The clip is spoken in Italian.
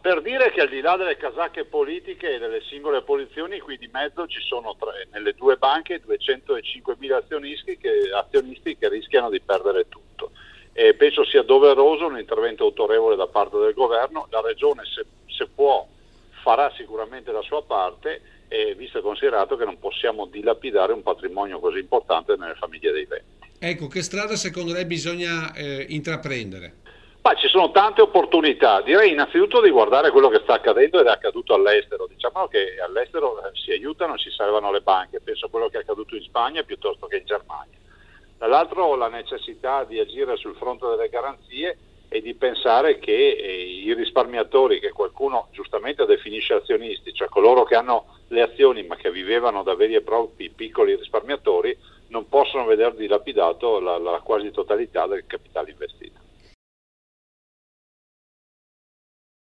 per dire che al di là delle casacche politiche e delle singole posizioni, qui di mezzo ci sono tre, nelle due banche 205.000 azionisti che, azionisti che rischiano di perdere tutto. E penso sia doveroso un intervento autorevole da parte del governo, la Regione se, se può farà sicuramente la sua parte, e visto e considerato che non possiamo dilapidare un patrimonio così importante nelle famiglie dei venti. Ecco, che strada secondo lei bisogna eh, intraprendere? Ma ci sono tante opportunità, direi innanzitutto di guardare quello che sta accadendo ed è accaduto all'estero, diciamo che all'estero eh, si aiutano e si salvano le banche, penso a quello che è accaduto in Spagna piuttosto che in Germania. Dall'altro la necessità di agire sul fronte delle garanzie e di pensare che eh, i risparmiatori, che qualcuno giustamente definisce azionisti, cioè coloro che hanno le azioni ma che vivevano da veri e propri piccoli risparmiatori, non possono vedere dilapidato la, la quasi totalità del capitale investito.